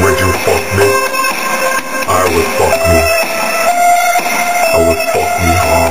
Would you fuck me? I would fuck me. I would fuck me hard.